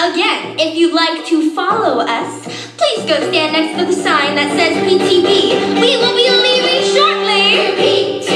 Again, if you'd like to follow us, please go stand next to the sign that says PTV. We will be leaving shortly. PTV.